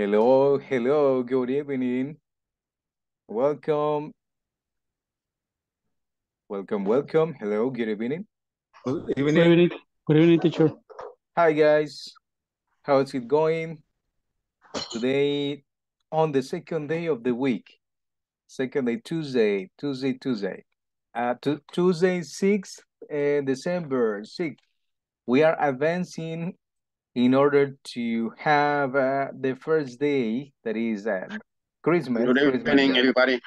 Hello, hello, good evening. Welcome. Welcome, welcome. Hello, good evening. Good Good evening, good evening, teacher. Hi, guys. How's it going? Today, on the second day of the week, second day, Tuesday, Tuesday, Tuesday. Uh, tu- Tuesday, 6th uh, December, 6th. We are advancing in order to have uh, the first day, that is uh, Christmas. Good evening, Day. everybody.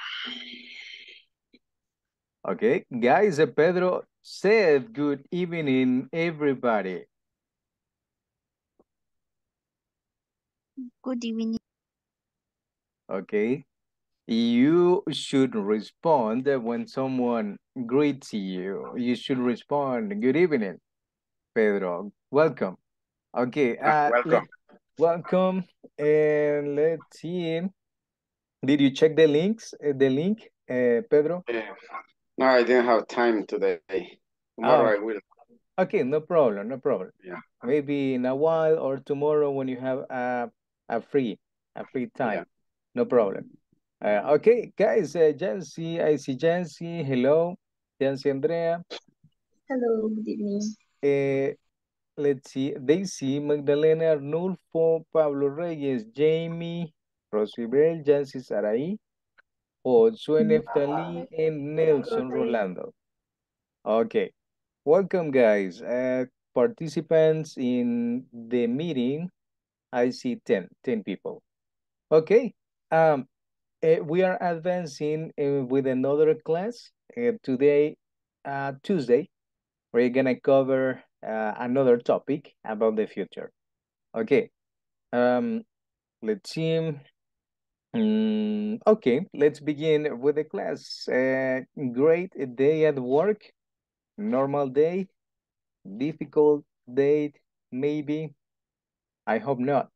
Okay, guys, uh, Pedro said good evening, everybody. Good evening. Okay, you should respond when someone greets you. You should respond, good evening, Pedro. Welcome. Okay, uh, let- welcome. welcome. And let's see. Did you check the links? uh, The link, uh, Pedro? Yeah. No, I didn't have time today. Tomorrow Ah. I will. Okay, no problem, no problem. Yeah. Maybe in a while or tomorrow when you have a, a free, a free time. Yeah. No problem. Uh, okay, guys, uh, Jancy, I see Jancy. Hello, Jancy Andrea. Hello, good evening. Uh, let's see, Daisy, Magdalena, Arnulfo, Pablo Reyes, Jamie, Rosibel, Jancy Saraí, Josué Neftali, and Nelson Rolando. Okay, welcome, guys. Uh, participants in the meeting, I see 10, 10 people. Okay, um, uh, we are advancing uh, with another class. Uh, today, uh, Tuesday, we're gonna cover uh, another topic about the future. Okay, um, let's see. Mm, okay, let's begin with the class. Uh, great day at work, normal day, difficult day, maybe. I hope not.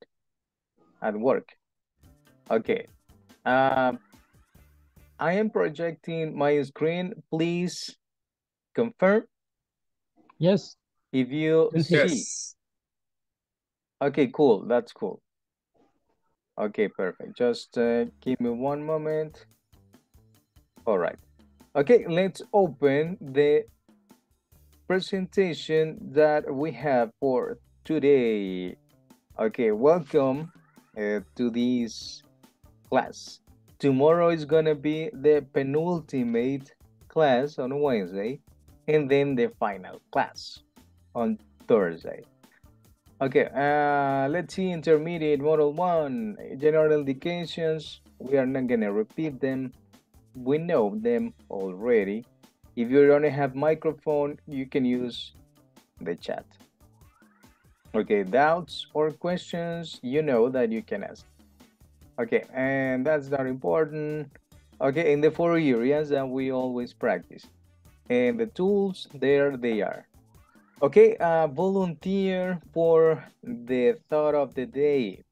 At work. Okay. Um, I am projecting my screen. Please confirm Yes, if you Can see. see. Okay, cool. That's cool. Okay, perfect. Just uh, give me one moment. All right. Okay, let's open the presentation that we have for today. Okay, welcome uh, to this class. Tomorrow is gonna be the penultimate class on Wednesday, and then the final class on Thursday. Okay, uh, let's see intermediate model one, general indications. We are not gonna repeat them. We know them already. If you don't have microphone, you can use the chat. Okay, doubts or questions, you know that you can ask. Okay, and that's not important. Okay, in the four areas that we always practice. And the tools, there they are. Okay, uh, volunteer for the thought of the day.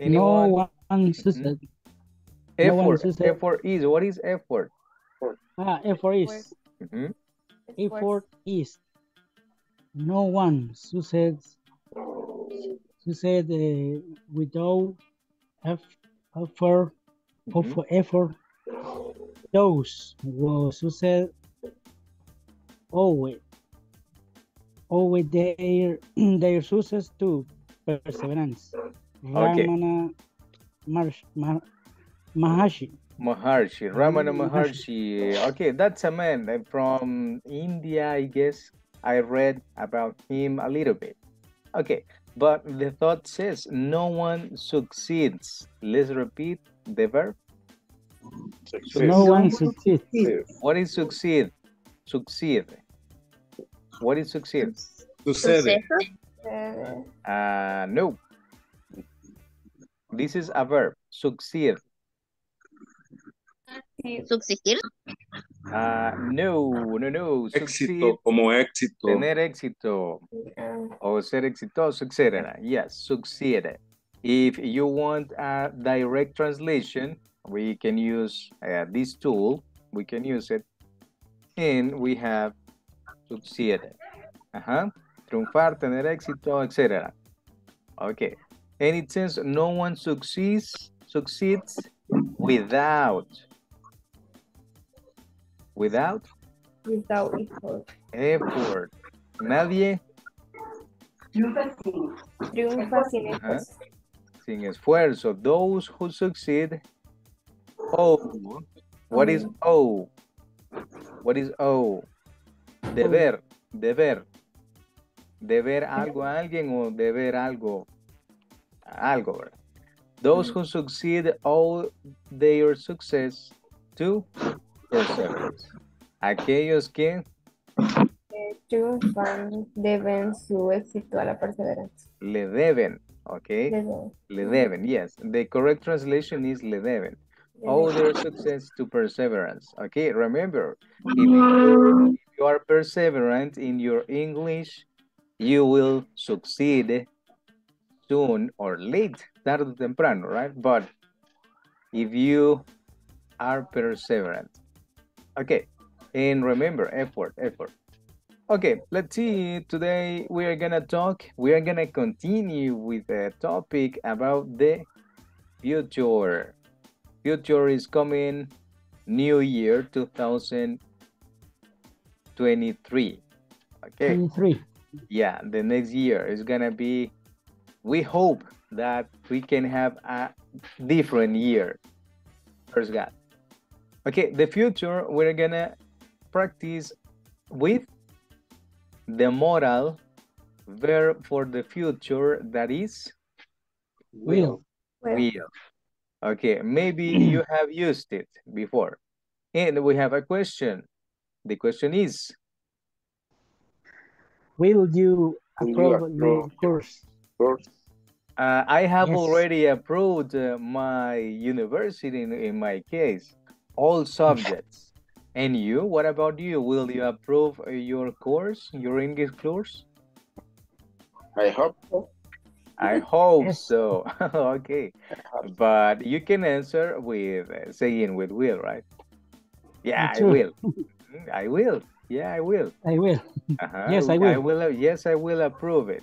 Anyone? no one says that. no one Effort, effort is, what is effort? Ah, effort is, Mhm. effort is. No one success, succeed uh, without eff- effort, Mhm. for effort. Those who succeed always, always their their success to perseverance. Okay. Ramana Marsh, Mar, Maharshi. Maharshi, Ramana Maharshi. Okay, that's a man from India, I guess. I read about him a little bit. Okay, but the thought says no one succeeds. Let's repeat the verb. No one succeeds. What is succeed? Succeed. What is succeed? Sucede. Uh, no. This is a verb. Succeed. Subsistir. Uh, no, no, no. Succeed. Éxito, como éxito. Tener éxito. o ser exitoso, etc. Yes, succeed. If you want a direct translation, we can use uh, this tool. We can use it. And we have succeed. Ajá. Triunfar, tener éxito, etc. Okay. And it says no one succeeds succeeds without without Without effort. effort. Nadie Triunfa sin Ajá. esfuerzo. sin esfuerzo. Those who succeed. Oh, what is O? Oh? What is O? Deber, deber. Deber algo a alguien o deber algo a algo. ¿verdad? Those who succeed owe their success to perseverance. Aquellos que Eh, triunfan deben su éxito a la perseverancia. le deben, ¿ok? Deben- Le deben, yes. The correct translation is le deben. owe their success to perseverance. Okay, remember, if you, if you are perseverant in your English, you will succeed soon or late, tarde o temprano, right? But if you are perseverant. Okay, and remember, effort, effort. Okay, let's see. Today we are gonna talk, we are gonna continue with the topic about the future future is coming new year 2023 okay 23. yeah the next year is gonna be we hope that we can have a different year first god okay the future we're gonna practice with the modal verb for the future that is Will. Well, will. Okay, maybe you have used it before. And we have a question. The question is, Will you approve the approve? course? First, uh, I have Yes. already approved uh, my university in, in my case, all subjects. And you, what about you? Will you approve uh, your course, your English course? I hope. So. I hope Yes. so. okay. But you can answer with uh, saying with will, right? Yeah, I will. Mm, I will. Yeah, I will. I will. Uh-huh. Yes, I will. I will. uh, Yes, I will approve it.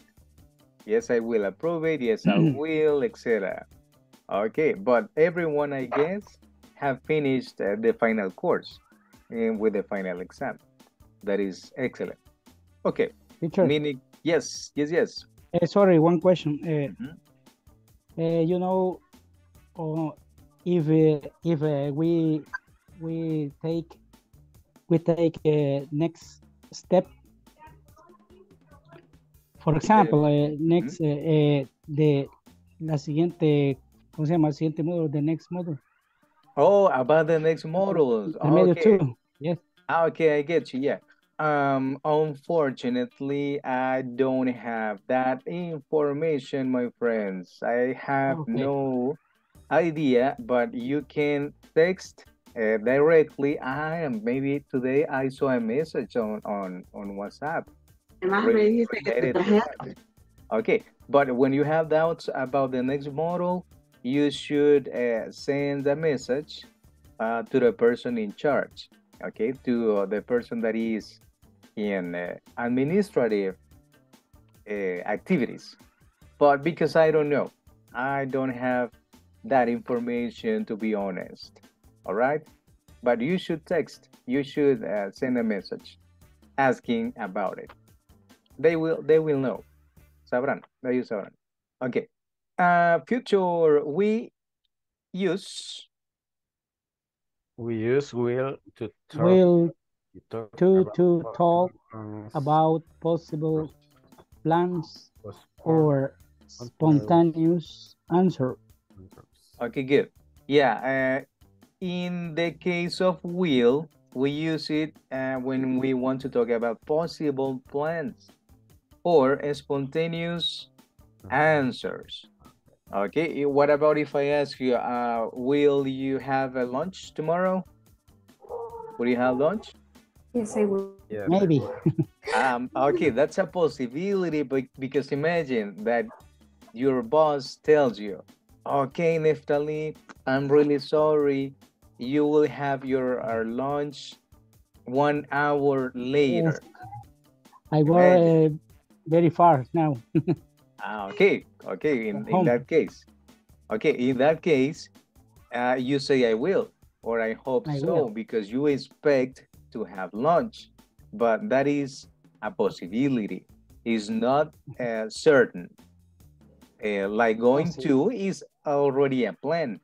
Yes, I will approve it. Yes, I will, etc. Okay, but everyone, I guess, have finished uh, the final course and with the final exam. That is excellent. Okay, Teacher, meaning yes, yes, yes. eh, sorry, one question. Eh, Mhm. eh, you know, oh, if uh, if uh, we we take we take uh, next step. For example, eh, next eh, de la siguiente, ¿cómo se llama? El siguiente módulo, the next module. Oh, about the next models. Okay. two. Yes. Ah, Okay, I get you. Yeah. Um, unfortunately, I don't have that information, my friends. I have Okay. no idea, but you can text uh, directly. I am maybe today I saw a message on on on WhatsApp. Además me Re- dijiste que te to Okay, but when you have doubts about the next model, you should uh, send a message uh, to the person in charge, okay, to uh, the person that is in uh, administrative uh, activities. But because I don't know, I don't have that information to be honest. All right, but you should text, you should uh, send a message asking about it. They will, they will know. Sabrán, ellos sabrán. Okay. Uh, future, we use We use will to talk, Will to talk to about to talk plans, about possible plans or spontaneous answer. Okay, good. Yeah, uh, in the case of will, we use it uh, when we want to talk about possible plans or spontaneous answers. Okay, what about if I ask you, uh, will you have a lunch tomorrow? Will you have lunch? Yes, I will. Yeah. Maybe. Um, okay, that's a possibility, but because imagine that your boss tells you, okay, Neftali, I'm really sorry. You will have your our lunch one hour later. I go uh, very far now. Ah, okay, okay, in, in that case. Okay, in that case, uh, you say I will, or I hope I so, will. because you expect to have lunch, but that is a possibility. It's not uh, certain. Uh, like going to is already a plan.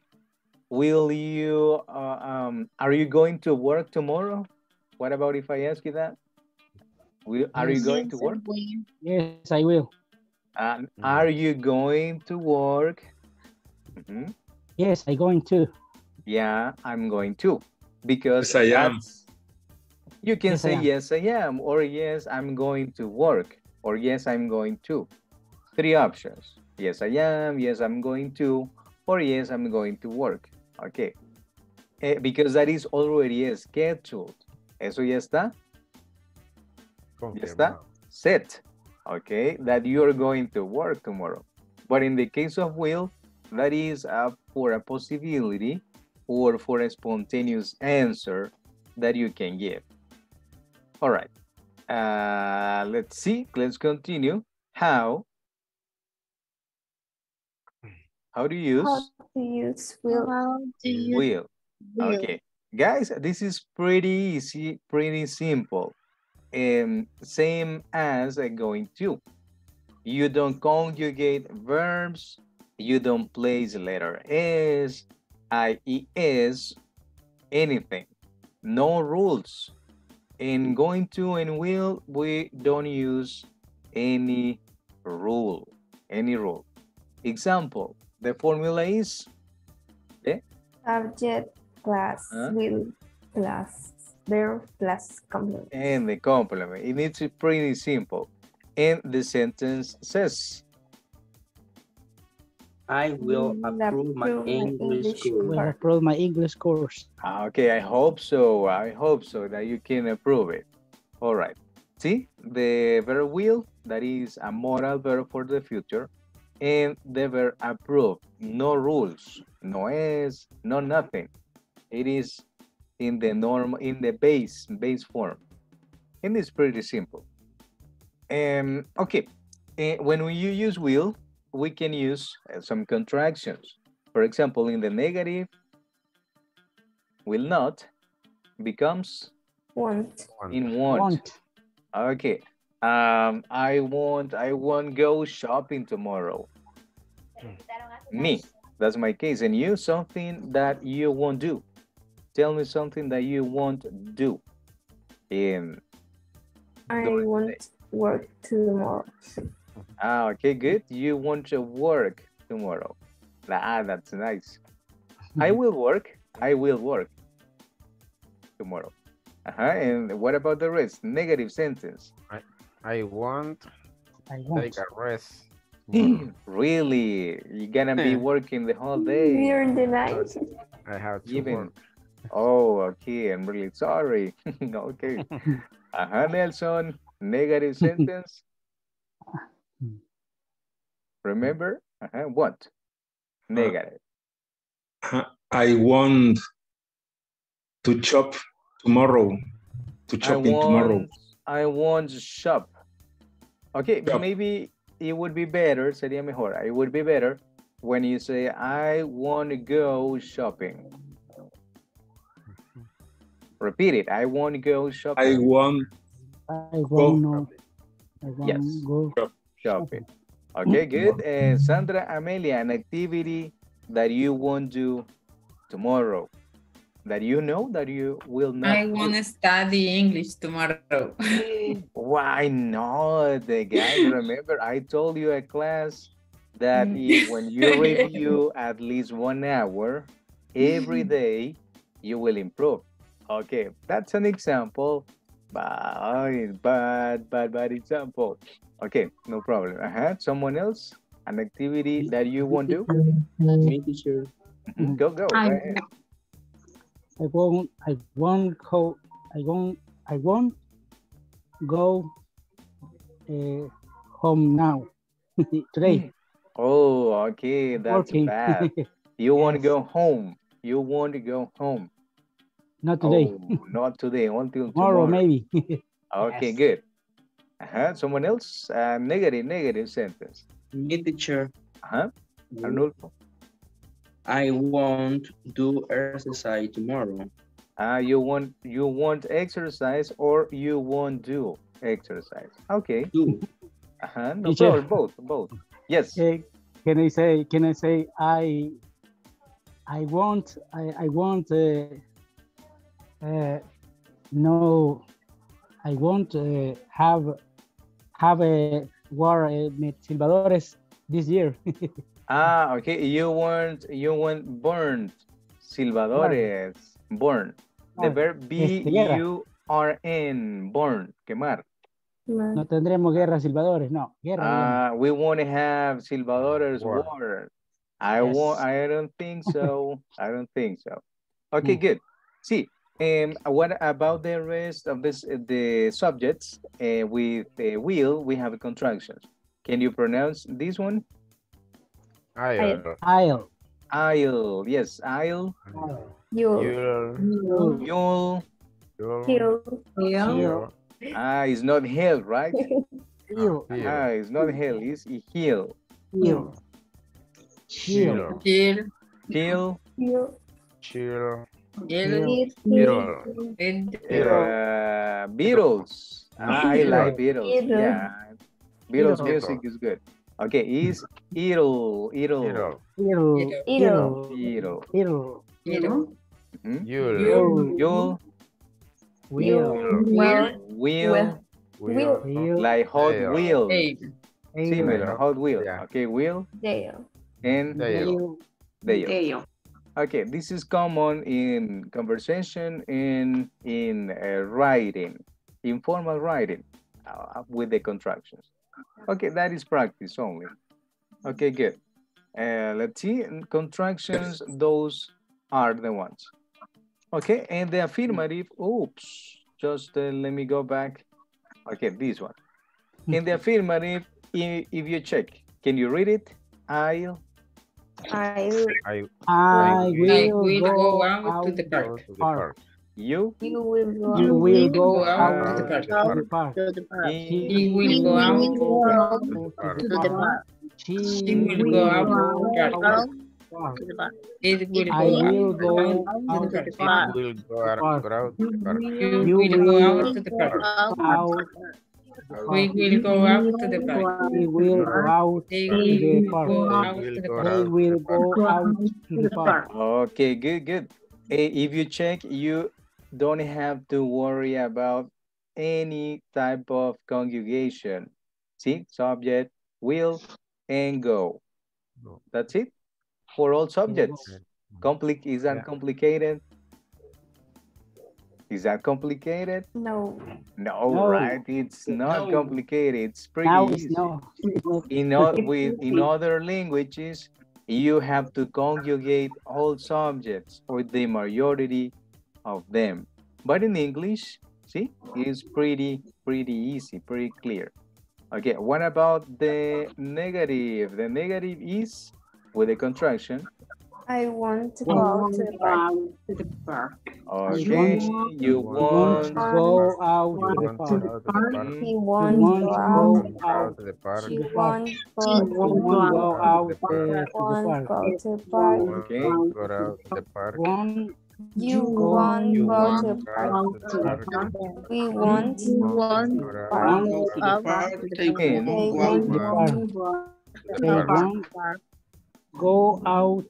Will you, uh, um, are you going to work tomorrow? What about if I ask you that? Will, are you going to work? Yes, I will. And Mm. are you going to work? Mhm. Yes, I going to. Yeah, I'm going to. Because Yes, I am. you can Yes, say am. yes, I am, or yes, I'm going to work, or yes, I'm going to. Three options. Yes, I am, yes, I'm going to, or yes, I'm going to work. Okay. Eh, because that is already scheduled. Eso ya está. Ya está. Set, okay, that you're going to work tomorrow. But in the case of will, that is uh, for a possibility or for a spontaneous answer that you can give. All right. Uh, let's see. Let's continue. How? How do you use How to use will? How do you will? will? Okay, guys, this is pretty easy, pretty simple. Um, same as going to. You don't conjugate verbs. You don't place letter s, ies, anything. No rules. In going to and will, we don't use any rule. Any rule. Example, the formula is Subject plus Huh? will plus verb plus complement. and the complement. It needs to be pretty simple. And the sentence says, I will Mm, approve my approve my English English course. Will approve my English course. ah, okay, I hope so. I hope so that you can approve it. All right. See, the verb will, that is a modal verb for the future. And the verb approve, no rules, no es, no nothing. It is in the norm, in the base, base form. And it's pretty simple. Um, okay, eh, when we use will, we can use uh, some contractions. For example, in the negative, will not becomes Want. One. in want. Want. Okay. Um, I won't I won't go shopping tomorrow. Me. That's my case. And you something that you won't do. Tell me something that you won't do. Um, I During won't work tomorrow. ah, okay, good. You want to work tomorrow. Ah, that's nice. I will work. I will work tomorrow. Uh-huh. And what about the rest? Negative sentence. I want I to want. take a rest. really? You're gonna be working the whole day. During the night. I have to Even. work. Oh, okay. I'm really sorry. okay. Uh-huh, Nelson. Negative sentence. Remember? Uh-huh. What? Negative. I want to chop tomorrow. To I shopping tomorrow. Want, I want to shop. Okay, Shop. maybe it would be better, sería mejor. It would be better when you say, I want to go shopping. Repeat it. I want to go shopping. I want I want no. I want Yes. go. shopping. Okay, good. And Sandra Amelia, an activity that you won't do tomorrow, that you know that you will not. I want to study English tomorrow. Why not? The guys, remember, I told you at class that Mm. if, when you review at least one hour every day, you will improve. Okay, that's an example. Bad, bad, bad, bad example. Okay, no problem. Uh-huh. Someone else? An activity that you won't do? Me, teacher. Go, go. go I ahead. I won't. I won't go. I won't. I won't go uh, home now. Today. Oh, okay, that's Working. bad. You want to go home. You want to go home. Not today. Oh, not today, until Tomorrow, tomorrow. maybe. Okay, Yes. good. Uh-huh. Someone else? Uh, negative, negative sentence. Me teacher. Ajá, Arnulfo. I won't do exercise tomorrow. Ah, you want you want exercise or you won't do exercise. Okay. Do. Uh-huh. No Teacher. problem. Both, both. Yes. Eh, can I say? Can I say? I. I want. I. I want. Uh, uh, no. I want uh, have have a war uh, with Silvadores this year. Ah, okay. You want you want burned. Silvadores. Burn. The verb B este, guerra. U R N. Burn. Quemar. No. no tendremos guerra Silvadores, no. Guerra. Ah, we want to have Silvadores War. war. I Yes. want. I don't think so. I don't think so. Okay, Mm. good. See, um, what about the rest of this the subjects? Uh, with the will, we have contractions. Can you pronounce this one? I'll. I'll. I'll. Yes, I'll. You. You'll. You'll. You'll. He'll. You'll. Ah, it's not hell, right? Heal. Ah, it's not hell. It's heal. Heal. Heal. Chill. Chill. Heal. He'll. Chill. Chill. He'll. Middle. And Uh, Beatles. Ah, I like Beatles. Beatles. Yeah. Beatles Beatles. music is good. Okay, is It'll, it'll, Middle. Heal. He'll. it'll. Heal. Chill. Mhm. You'll. You'll. You'll, Will. Will. will, Will. Will. like Hot Dale. Wheels. Hey. Sí, Will. man, Hot Wheels. Yeah. Okay, will Dale. and Dale. Dale. Okay, this is common in conversation and in uh, writing, informal writing uh, with the contractions. Okay, that is practice only. Okay, good. Uh, let's see, contractions, those are the ones. Okay, and the affirmative, oops, just uh, let me go back. Okay, this one. In the affirmative, i- if you check, can you read it? I'll, I. I I I will will go go out out to the go park. park. Park. you, You will go. You out. will go go out out to to the the park. he, He will go out To the park. to the park. She He will go out to the park. park. It will I go will out go to the out park. Will go out, Park. go out to the park. You You will go out to the park. out. We will go out to the park. We will go out to the park. out They will park. They will go out to the park. Okay, good, good. Eh, If you check, you don't have to worry about any type of conjugation. See, subject, will, and go. Go. That's it for all subjects. Okay. Compli is that Yeah. complicated? Is that complicated? No. No, No. right? It's not No. complicated. It's pretty Now easy. no. In, o- with, in other languages, you have to conjugate all subjects or the majority of them. But in English, see, it's pretty, pretty easy, pretty clear. Okay, what about the negative? The negative is with a contraction. I want to go out to the park. Okay, you Want want, to go out to the want to park. go to the park. He You wants want to to go out. go Go out. to the park. She the wants go. want to go out uh, the park. go to the park. okay, Go out to the park. Want You want You go want to to the go park. out to the park. We want Want go out to the park. They want want to the park. To They the park. want go out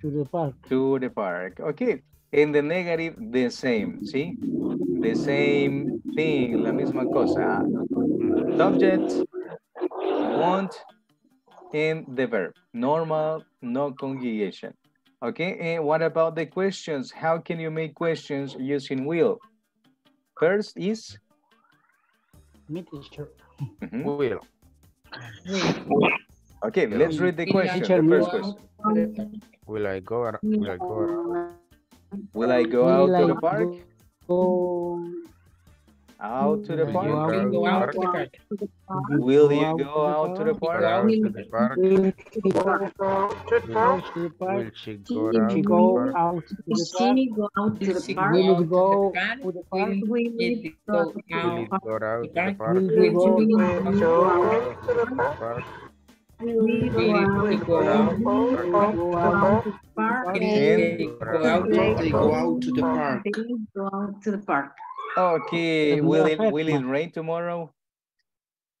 to the park. to the park. Okay, in the negative, the same, see? The same thing, la misma cosa. Subject, want, in the verb. Normal, no conjugation. Okay, and what about the questions? How can you make questions using will? First is, Me teacher. Mhm. Will. okay, let's read the question, Teacher, the first question. Will I go? Will I go? Will I go out Will to I the park? Go Out to the Will you park? go go out to the park? park. Will you go out to the park? out to the park. Will she go go to the Will park? she go Will out she to go the park? out to the park? go out to the park? Will you go to the to the park? park? Will it go out? it go out to the park? park? Will you go Go out to the park. We will go out. To the park. And- They. They go out to the park. They go out to the park. Okay, will it will it rain tomorrow?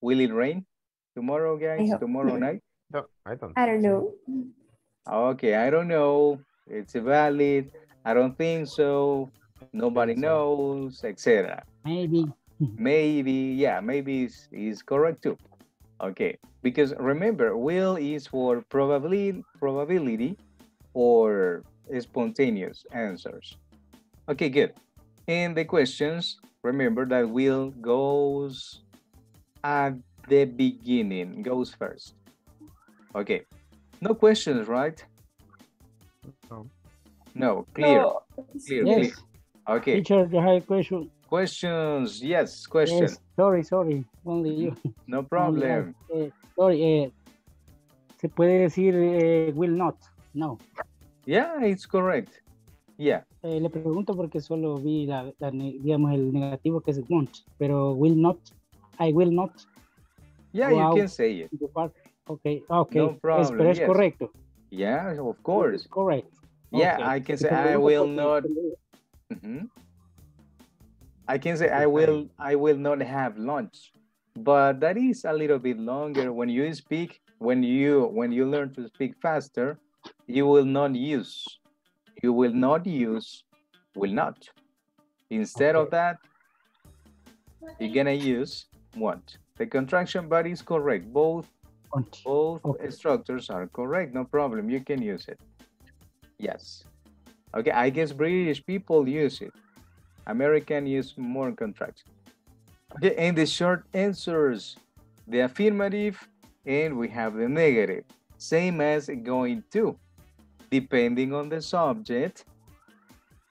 Will it rain tomorrow, guys? Tomorrow night? No, I don't. I don't know. Okay, I don't know. It's valid. I don't think so. Nobody Think so. knows, etc. Maybe. Maybe, yeah, maybe is is correct too. Okay, because remember, will is for probability, probability, or spontaneous answers. Okay, good. And the questions, remember that will goes at the beginning, goes first. Okay, no questions, right? No. No, clear, No. clear, clear. Okay, Teacher, you have a question. questions, yes, question, Yes. Sorry, sorry. Only you. no Only I. problem. Eh, sorry. eh, se puede decir eh, will not. No. Yeah, it's correct. Yeah, Eh, le pregunto porque solo vi la, la digamos el negativo que es won't, pero will not. I will not. yeah, you can say it. the park. Okay, okay. No Es- problem, pero es yes. correcto. Yeah, of course. Correct. Yeah, Okay. I can say I will not. Mhm. I can say I will I will not have lunch, but that is a little bit longer when you speak when you when you learn to speak faster, you will not use you will not use will not. Instead of that, you're gonna use want. The contraction but is correct. Both both Okay. structures are correct, no problem. You can use it. Yes. Okay, I guess British people use it. American use more contraction. Okay, and the short answers, the affirmative, and we have the negative. Same as going to, depending on the subject.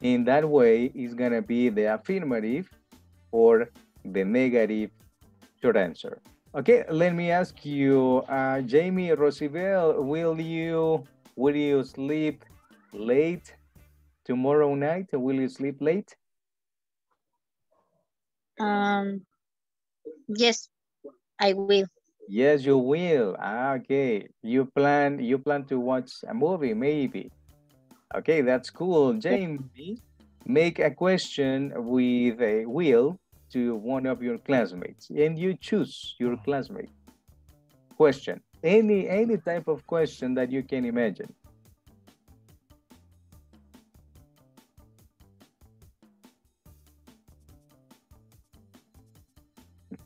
In that way, it's gonna be the affirmative or the negative short answer. Okay, let me ask you, uh, Jamie Rosibel, will you will you sleep late tomorrow night? Will you sleep late? Um, yes, I will. Yes, you will. Ah, okay, you plan you plan to watch a movie, maybe. Okay, that's cool. Jamie, make a question with a will to one of your classmates, and you choose your classmate. Question any any type of question that you can imagine.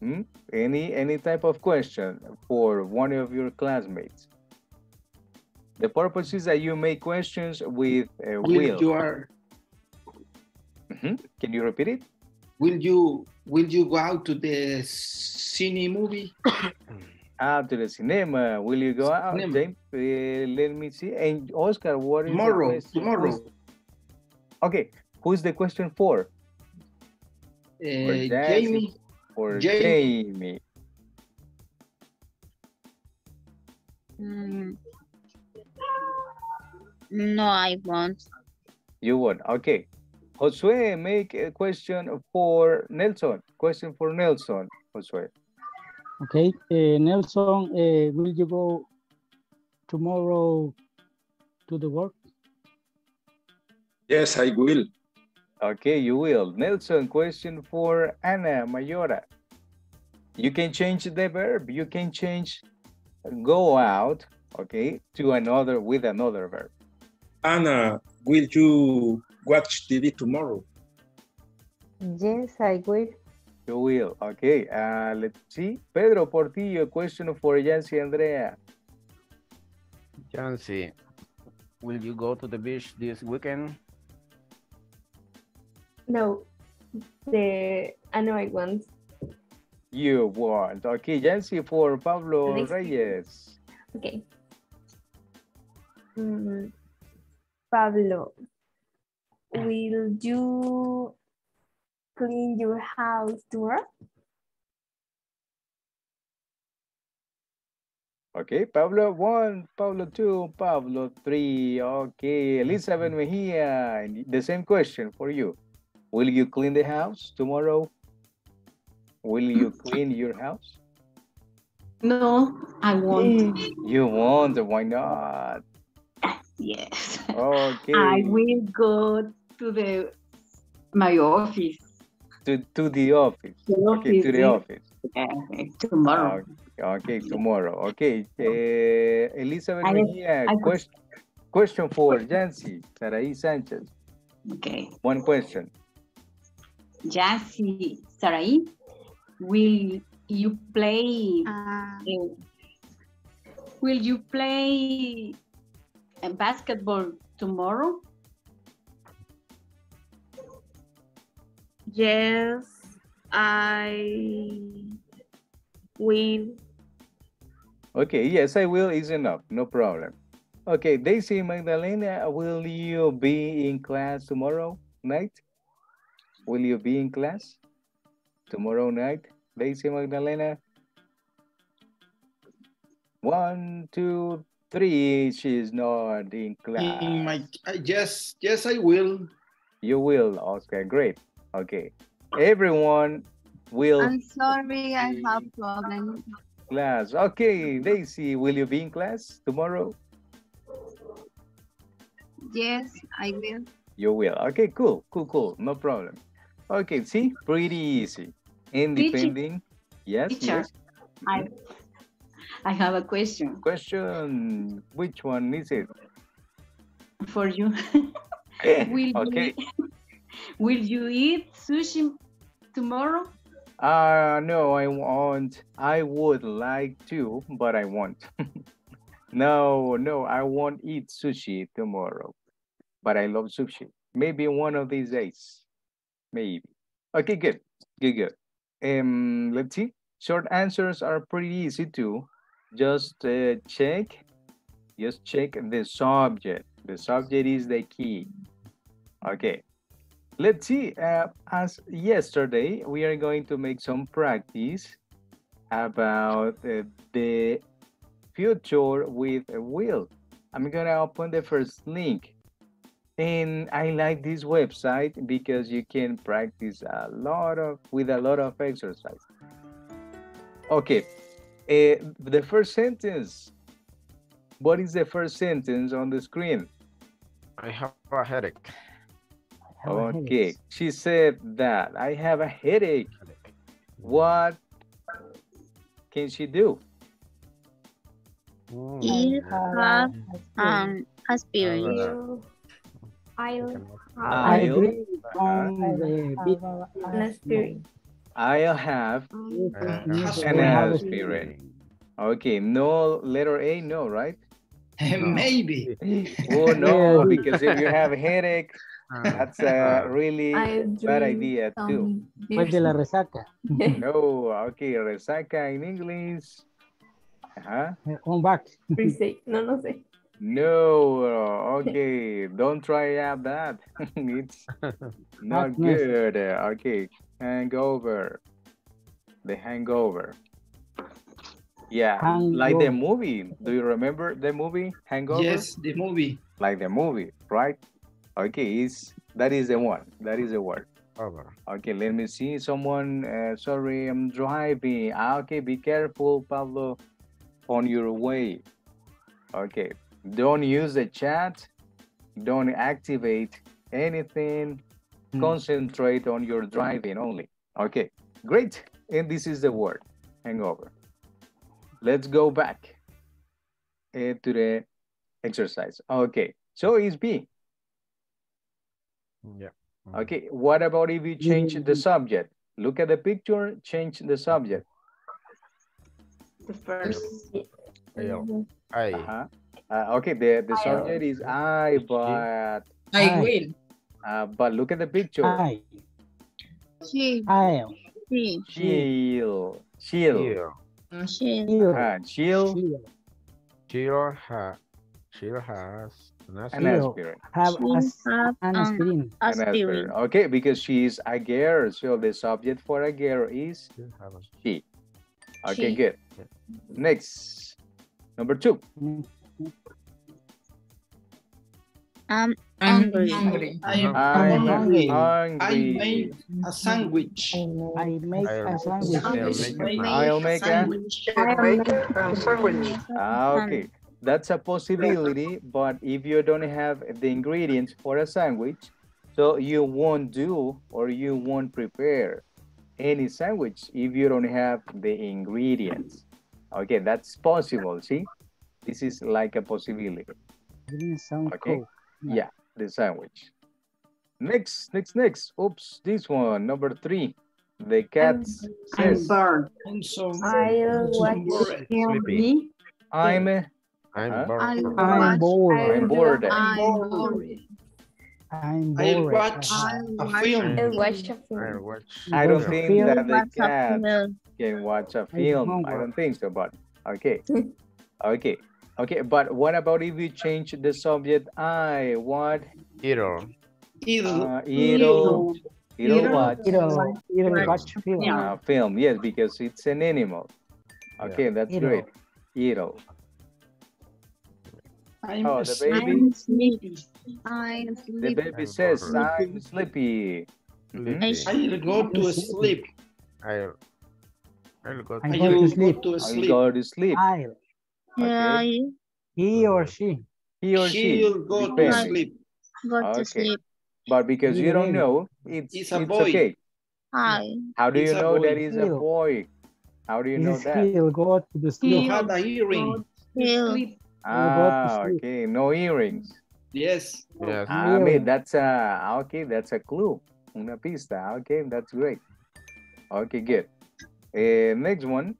Mhm. Any any type of question for one of your classmates. The purpose is that you make questions with a Will will. you are Mhm. Can you repeat it? will you will you go out to the cine movie? Out to the cinema. Will you go out, James? Uh, let me see. And Oscar, what is Tomorrow, tomorrow. Okay, who's the question for? Uh. Jamie, For Jamie. Jamie. Mm. No, I won't. You won. Okay. Josue, make a question for Nelson. Question for Nelson, Josue. Okay, eh, Nelson, eh, will you go tomorrow to the work? Yes, I will. Okay, you will. Nelson, question for Ana Mayora. You can change the verb. You can change go out, okay, to another with another verb. Anna, will you watch TV tomorrow? Yes, I will. You will. Okay, uh, let's see. Pedro Portillo, question for Yancy Andrea. Jancy, will you go to the beach this weekend? No, the annoying ones. You want. Okay, Yancy for Pablo Next. Reyes. Okay. Mm, Pablo, will you clean your house tomorrow? Okay, Pablo one, Pablo two, Pablo three. Okay, Elizabeth Mejia, the same question for you. Will you clean the house tomorrow? Will you clean your house? No, I won't. You won't. Why not? Yes. Okay. I will go to the my office To, to the office. The Okay, to the office, office. uh, tomorrow. Okay, tomorrow. Okay. Uh, Elizabeth I- Mejia, I- question, question for Jancy, Saraí Sanchez. Okay. One question. Jassy, Sarai, will you play? Ah, uh, will you play uh, basketball tomorrow? Yes, I will. Okay, yes, I will is enough. No problem. Okay, Daisy Magdalena, will you be in class tomorrow night? Will you be in class tomorrow night? Daisy Magdalena? One, two, three. She's not in class. In my, I- uh, yes, yes, I will. You will, Oscar. Great. Okay. Everyone will I'm sorry, I have problem. class. Okay, Daisy, will you be in class tomorrow? Yes, I will. You will. Okay, cool, cool, cool. No problem. Okay, see, pretty easy. Independent. Yes, Teacher. yes. I I have a question Question. Which one is it? for you. Will okay. you will you eat sushi tomorrow? Uh no, I won't. I would like to, but I won't. no, no, I won't eat sushi tomorrow. But I love sushi. Maybe one of these days. Maybe. Okay, good. Good, good. Um, let's see. Short answers are pretty easy too. Just uh, check. Just check the subject. The subject is the key. Okay. Let's see. Uh, as yesterday, we are going to make some practice about uh, the future with a will. I'm gonna open the first link. And I like this website because you can practice a lot of with a lot of exercise. Okay, uh, the first sentence. What is the first sentence on the screen? I have a headache. Have a headache. Okay, she said that I have a headache. What can she do? You have um aspirin. You, I'll have I I'll- agree on the big an aspirin. I'll have uh, news an we have. Okay, no letter A, no, right? Maybe. Oh no, because if you have a headache, that's a really bad idea too. some Después de la resaca. No, okay, resaca in English. Ajá. Eh, Come back. beer. No, no sé. No, okay, don't try out that. it's not good. Okay, hangover. The hangover. Yeah, like the movie. Do you remember the movie Hangover? Yes, the movie. Like the movie, right? Okay, is that is the one. That is the word. over. Okay, let me see. Someone, uh, sorry, I'm driving. Ah, okay, be careful, Pablo, on your way. Okay, don't use the chat. Don't activate anything. Hmm. Concentrate on your driving only. Okay, great. And this is the word, hangover. Let's go back uh, to the exercise. Okay, so it's B. Yeah. Okay, what about if you change the subject? Look at the picture, change the subject. The first. L. I. Uh-huh. Uh, okay, the, the subject is I, but I will. uh, but look at the picture. I, She, I am. she, Chill, chill, Chill. she, Here. uh, chill, Here. Chill ha. Chill has an and aspirin. Chill. aspirin. Have she as, have an an aspirin. An aspirin. aspirin. Okay, because she's a girl, so the subject for a girl is Chill have a- she. Okay, She. good. Next, number two. I'm I'm hungry. hungry. I'm I'm hungry. hungry. I made a sandwich. I make a I'll- sandwich. I'll make a I'll make a I'll sandwich. Ah, okay. That's a possibility, but if you don't have the ingredients for a sandwich, so you won't do or you won't prepare any sandwich if you don't have the ingredients. Okay, that's possible, see? This is like a possibility. Didn't Okay. cool. Yeah, the sandwich. Next, next, next. Oops, this one, number three. The cat I'm says, bored. I'm so I'll watch bored. Sleepy. I'm, uh, I'm Huh? bored. I'm bored. I'm bored. I'm bored. bored. I'm bored. I'll bored. watch I'll a watch film. I'll watch a I'll film. watch. I don't Watch a think film. that the Watch a cat film. can watch a I film. don't I work. don't think so, but okay. okay. Okay, but what about if you change the subject? I what? Hero. It'll, Uh, it'll, it'll It'll- watch It'll, it'll Right. watch film. Yeah. uh, film. Yes, because it's an animal. Okay, that's It'll. great. It'll. I'm Oh, the asleep. baby. I'm sleepy. I'm The sleepy. baby I'm says, bored. I'm sleepy. Sleepy. I'll go to sleep. I'll, I'll go I'm to going to I'll sleep. go to I'll sleep. go to sleep. I'll. Yeah, Okay. you He or she. He or she. He'll go to sleep. go to Okay. sleep. But because you don't know, it's, It's it's, a boy. okay. Hi. How do It's you a know that boy. he's a boy? How do you know that? he'll go to the You sleep. had a hearing. Hill. Sleep. He'll Ah, okay. No earrings. Yes. Yes. I mean, that's a, okay, that's a clue. Una pista. Okay, that's great. Okay, good. Uh, next one.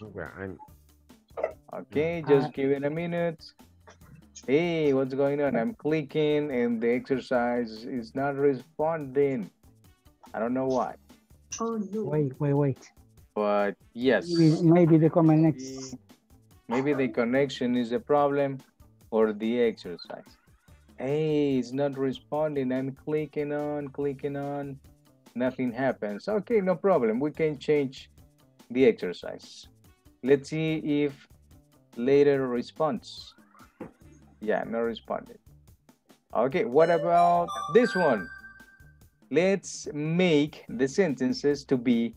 Yeah, I'm Okay, just Uh, give it a minute. Hey, what's going on? I'm clicking and the exercise is not responding. I don't know why, Oh, no. Wait, wait, wait. but yes. Maybe, maybe the comment next. Maybe the connection is a problem or the exercise. Hey, it's not responding. I'm clicking on, clicking on. Nothing happens. Okay, no problem. We can change the exercise. Let's see if later response. Yeah, no responded. Okay, what about this one? Let's make the sentences to be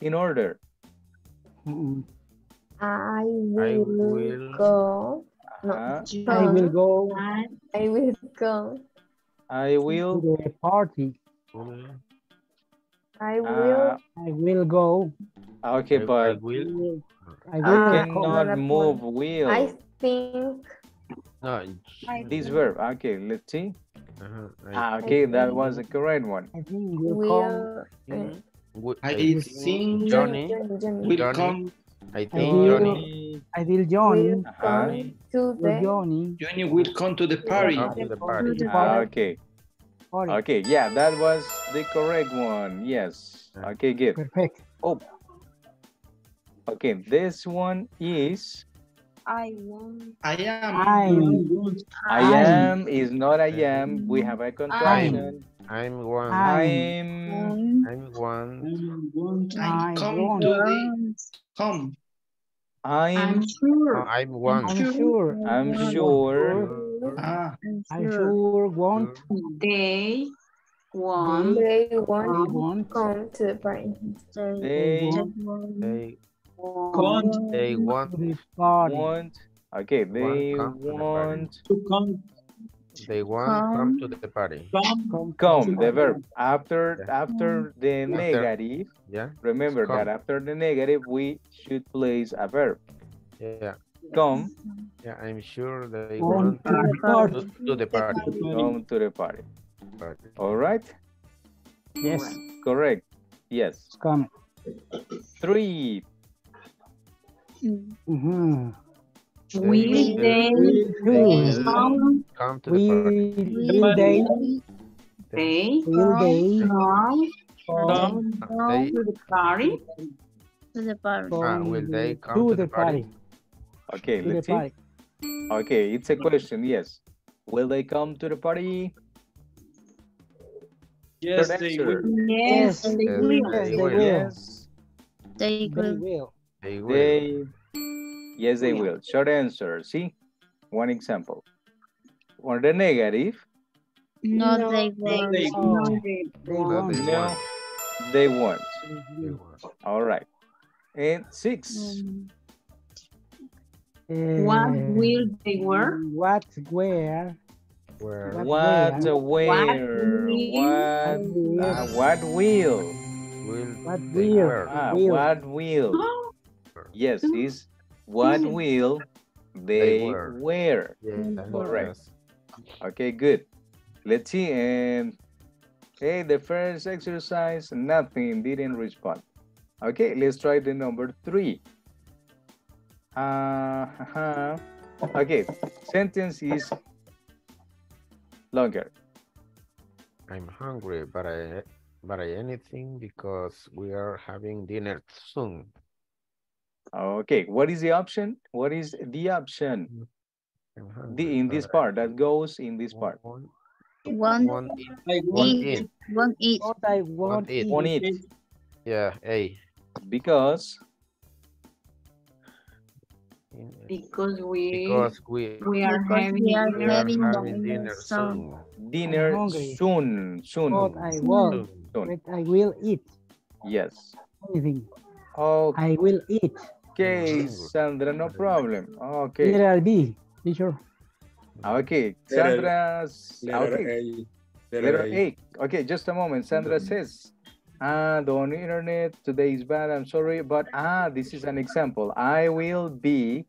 in order. I I will will- go. No. Uh, I will go I I will go. I to will. the party. I Uh, will. I will go. okay, I- I but. I will Ah, go. cannot Another move one. will. I think. No. This verb. Okay, let's see. Uh-huh, I Ah, okay, that was the correct one. I think will come. Will. uh, would- I I think Johnny. Johnny, Johnny. will Johnny. come. I I think will- Johnny I will Johnny. Will Uh-huh. come to Will the Johnny. Johnny will come to the party. come to the party. the Ah, okay, Party. okay, yeah, that was the correct one. Yes. Okay, good. Perfect. Okay, this one is I want. I am. I I I- am is not I am. We have a contraction. I'm one. I'm I'm. I'm one. I want. I I come to the come. I'm I'm. Oh, sure. I'm one. I'm sure. I'm sure. Ah, I sure want. They want. They I want want. come to the party. They They Want they want to the party. want. Okay, they come to the want. to come. they want come to the party. Come. Come, Come, the the verb. After Yeah. after the negative, Yeah. remember that after the negative we should place a verb. Yeah. Come, Yeah. I'm sure they Come want to the party. to, to the party. come to the party. party. All right, Yes, correct. Yes. it's coming. Three. Mm-hmm. Will they Will, come? Come to the party. will, will they, They will they come come They to the party? to the party. ah, will they come to the party? Okay, To let's see. party. Okay, it's a question. Yes. Will they come to the party? Yes, they will. Yes, Yes, they will. Yes, They they will. will. Yes. They They will. Will. They will. They. Yes, they will. Short answer. See, one example. For the negative, No, No, they They won't. they won't. won't. no, they won't. They won't. All right. And six, Mm, What will they wear? What where? Where What what, where? where, what, will- uh, what will, will What will? ah, Will. what will, yes, is what Mhm. will They they wear. wear. Yeah, Correct. Okay, good. Let's see. And hey, the first exercise, nothing, didn't respond. Okay, let's try the number three. Uh, uh, okay, sentence is longer. I'm hungry, but I but I anything because we are having dinner soon. Okay, what is the option? What is the option? The mm-hmm. in this part that goes in this part. want- One, want eat- I eat, eat. one eat. What I want eat. eat. Yeah, A. because Because we Because we we are Because having we are having having dinner dinner soon. soon. dinner soon, soon. What I want. Soon. Soon. I will eat. Yes. Anything. Okay. I will eat. Okay, Sandra, no problem. Okay, Letter B. Teacher. okay. Letter- Sandra's Letter okay. A. Letter A. Okay, just a moment. Sandra says, ah, the on internet today is bad. I'm sorry, but ah, this is an example. I will be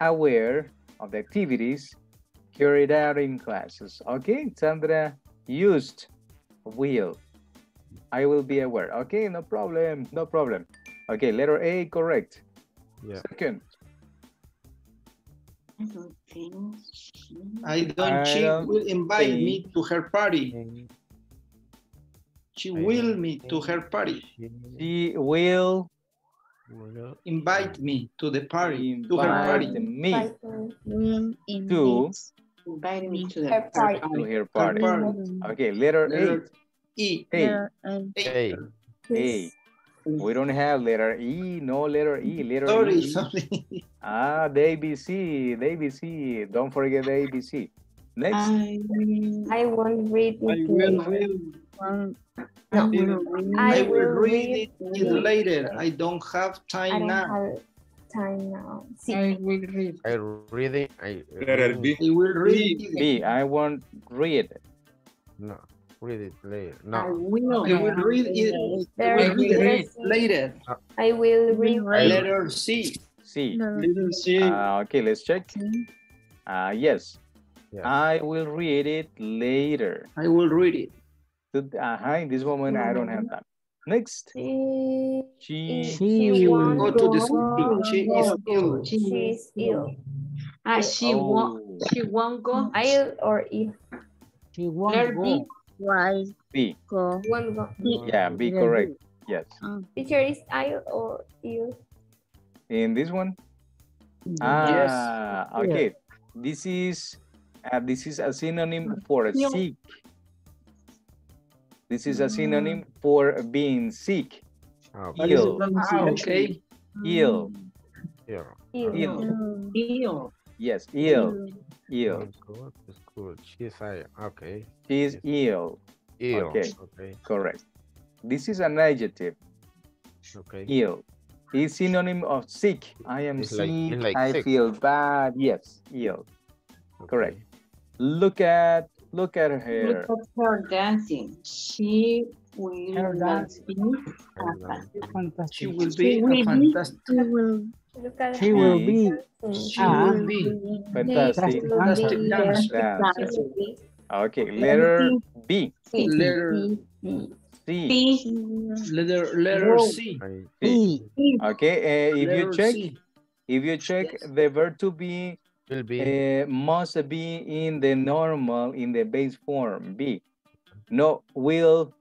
aware of the activities carried out in classes. Okay, Sandra used will. I will be aware. Okay, no problem, no problem. Okay, letter A, correct. Yeah. Second, I don't think she- I don't, I will invite think- me to her party. She will me to her party. she she will will Invite me to the party, to her invite party. me To- invite. invite me to Her party. to her Her party. party. Okay, letter Letter A. E. A. A. A. A. We don't have letter E, no letter E, letter Sorry, E. sorry. Ah, the ABC, the ABC. Don't forget the ABC. Next, I will, I won't read I it will read. One, No. I will read. I I will will read read it it later. I don't have time I time don't now. have time now. Sí. I will read. I reading. I Letter reading- B. I will read it. B. I won't read. No, read it later. I No, will. I will read it There I will read C. later. I will read Right. Letter C. C. letter C. Ah, okay, let's check. C. Ah, yes. Yes. I will read it later. I will read it. Uh in this moment, I don't have that. Next, She, she. She won't Go to the go. school. She is ill. She's ill. Ah, she won't. Oh, She won't go. I'll or if She won't Letter go. B. Why B. go? won't go. Yeah, B, Letter correct. Yes. Teacher is I'll or ill. In this one, B. Ah, okay. This is uh, this is a synonym for Yeah. sick. This is a synonym for being sick, Okay. ill, Ah, okay. ill. Here. Ill. Ill. Ill. Yes, ill, ill. Don't go to school. She's ill. Okay. She is ill. Ill. Okay. Okay. Correct. This is an adjective. Okay. Ill. Is synonym of sick. I am It's sick. like- like I sick. feel bad. Yes, ill. Correct. Look at look at her. Look at her dancing. She will Her not dancing. be Okay. Fantastic. She will She be will a be- fantastic. She will She will be She Ah. will be Fantastic. fantastic dancer. Dance. She will be Okay, letter B. Letter C. Letter letter Whoa. C. I. Okay, uh, if you check, C. if you check, Yes. the verb to be will be. uh, must be in the normal, in the base form, be. No, will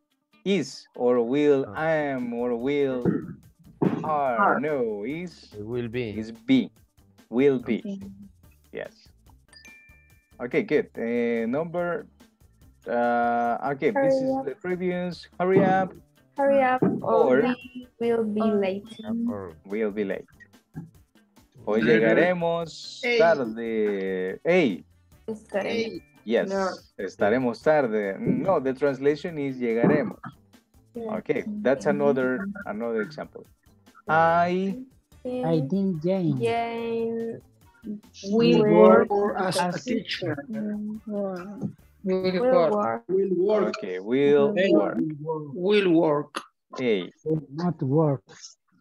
is, or will Ah. am, or will are. Are. No, is, It will be. is be. Will be, Okay. yes. Okay, good. Uh, number, uh, okay, this Hurry is the previous, hurry up, Hurry up Or- or we will be late. Or we'll be late. Hoy llegaremos A. tarde. Hey, Estaré. yes, No. estaremos tarde. No, the translation is llegaremos. Okay, that's another another example. I I think Jane. Jane Will Will work as a as teacher. Will will work. Will work. okay will Hey. work. Will work. A. Will not work.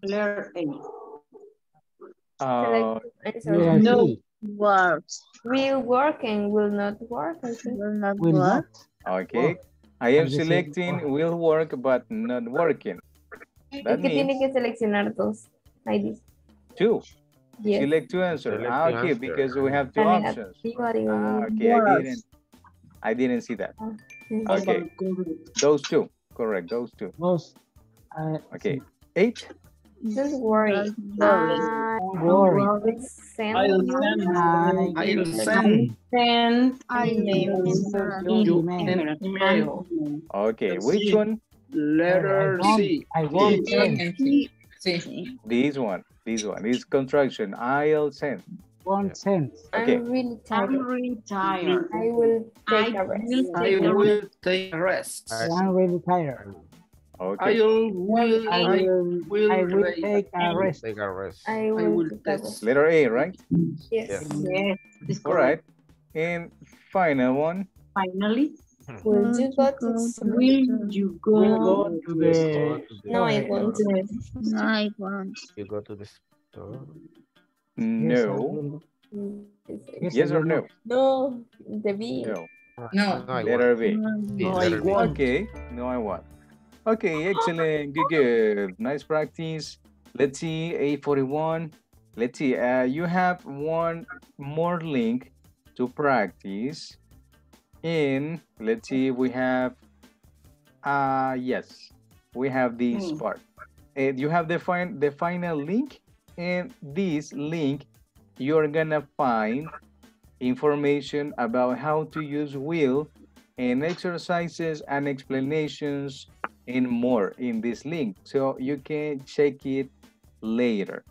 Letter A. Uh, Select No. he? works. Will work and will not work. I think. Will not Will work. not. okay. I am As you said selecting before. will work but not working. That Es que tiene means que seleccionar dos. Ahí dice. two. Yes. Select two answers. Select Ah, two okay, answer. because we have two La options. negativa, digo, Ah, okay, I didn't. I didn't see that. Okay, those two. Correct, those two. Those. Uh, Okay, eight. Don't worry. I Don't worry. will send I'll you send I I'll send Send I email. you You email. an email. Okay, Let's which see. one? Letter I C. I won't send. This one. This one. This construction. I'll send. Won't send. Okay. I'm really I'm really tired. I will take I a rest. will I take a will take a rest. I- I'm really tired. Okay. I'll will I I will, will I will take- take a rest. Take a rest. I I will will take a rest. Letter A, right? Yes. Yes. Yes, it's All right. And final one. Finally, Will you go to will you go? Go to the. to the No, I store. won't. No, I won't. You go to the store. No. Yes. Yes or no? No, the B. No. No, I Letter B. No, I won't. Okay. No, I won't. Okay, excellent. Good, good. Nice practice. Let's see, A41. Let's see, uh, you have one more link to practice. And let's see, if we have, uh, yes, we have this Hmm. part. And you have the, fin the final link. And this link, you're gonna find information about how to use will and exercises and explanations and more in this link so you can check it later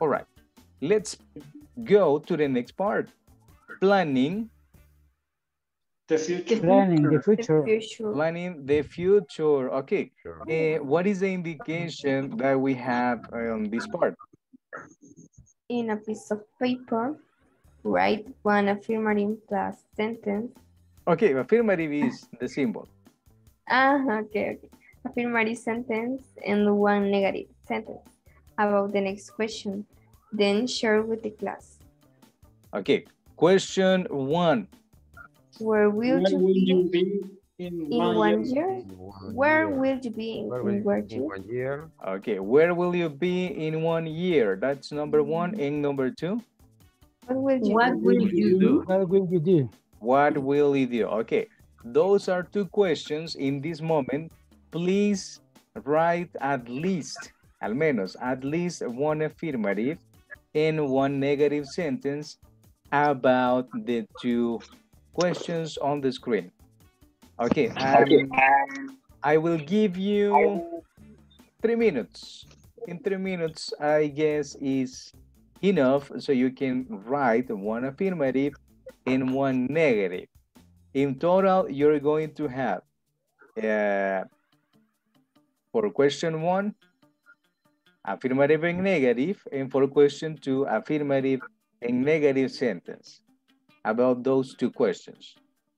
all right let's go to the next part planning The future. Planning the The future. future. planning the future okay Sure. uh, what is the indication that we have on this part In a piece of paper, write one affirmative plus sentence. okay affirmative is the symbol Ah, okay, okay. Affirmative sentence and one negative sentence about the next question. Then share with the class. okay question one Where will Where you will be you be in in one one year? year? Where year. will you be in, in one year? one year? okay where will you be in one year that's number one and number two What will you What do? will you do? What will you do? What will you do? Okay, those are two questions in this moment. Please write at least, al menos, at least one affirmative and one negative sentence about the two questions on the screen. Okay, and I will give you three minutes. In three minutes, I guess is enough so you can write one affirmative and one negative. In total, you're going to have uh, for question one, affirmative and negative, and for question two, affirmative and negative sentence about those two questions.